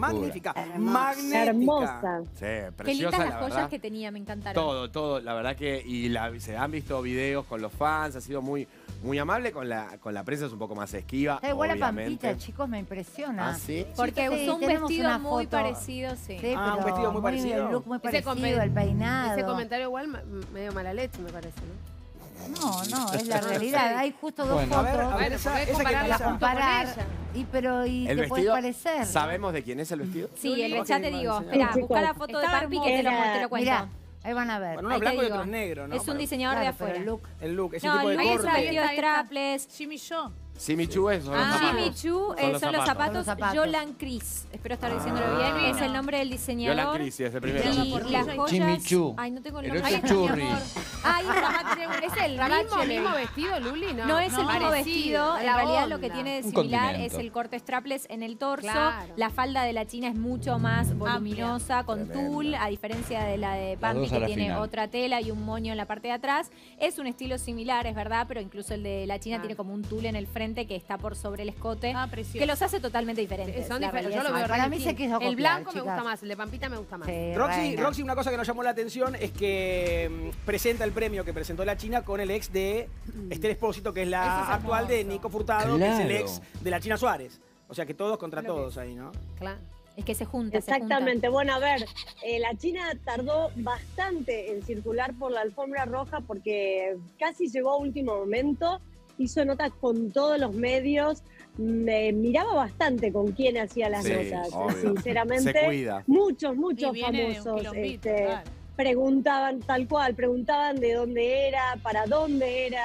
Magnífica. Hermosa. Magnética. Hermosa. Sí, Qué preciosa, lindas la las joyas verdad. que tenía, me encantaron. Todo, todo, la verdad que, y la- se han visto videos con los fans, ha sido muy, muy amable, con la, con la prensa es un poco más esquiva, Está igual a. Pampita, chicos, me impresiona. ¿Ah, sí? Porque Sí, usó un vestido muy foto. parecido, sí. Sí, Ah, un vestido muy parecido. El look muy Ese parecido, compen- el peinado. Ese comentario igual medio mala leche, me parece, ¿no? No, no, es la realidad. Hay justo dos Bueno, a ver, fotos. a ver, esa, esa que comparar Y pero y El te puede vestido, parecer. ¿sabemos de quién es el vestido? Sí, el ya te digo. Espera, busca la foto de Pampi que te lo, te lo cuento. Mirá, ahí van a ver. Bueno, uno te blanco y otro negro, ¿no? Es un diseñador Claro, de afuera. el look. El look, ese No, tipo de el look corte. es vestido de strapless. Jimmy Shaw. Simi Chu es, son los Ah. Jimmy eh, Son los son los zapatos. zapatos. Son los zapatos. Yolan Chris. Espero estar diciéndolo Ah. bien. Divino. Es el nombre del diseñador. Yolan Chris, sí, es el primero. Y por las Jimmy joyas. Choo. Ay, no tengo el nombre. otro Ahí está, mi Churri. amor. Ay, ¿Es el mismo, mismo vestido, Luli? No, No es el mismo Parecido, vestido, en la realidad onda. lo que tiene de Un similar condimento. es el corte strapless en el torso. Claro. La falda de la china es mucho más voluminosa, con tul, a diferencia de la de Pampi dos a que la tiene final. otra tela y un moño en la parte de atrás. Es un estilo similar, es verdad, pero incluso el de la china tiene como un tul en el frente que está por sobre el escote, Ah, precioso. que los hace totalmente diferentes. Son diferentes, yo lo veo. Para mí se copiar, El blanco me chicas. gusta más, el de Pampita me gusta más. Sí, Roxy, reina. Roxy, una cosa que nos llamó la atención es que mm, presenta el premio que presentó la China con el ex de Esther Espósito, que es la es actual de hermoso. Nico Furtado, que es el Claro. ex de la China Suárez. O sea que todos contra todos ahí, ¿no? Claro. Es que se junta, se junta. Exactamente. Bueno, a ver, eh, la China tardó bastante en circular por la alfombra roja porque casi llegó a último momento, hizo notas con todos los medios, me miraba bastante con quién hacía las Sí, notas, obvio. sinceramente. Se cuida. Muchos, muchos famosos este, claro. preguntaban tal cual, preguntaban de dónde era, para dónde era.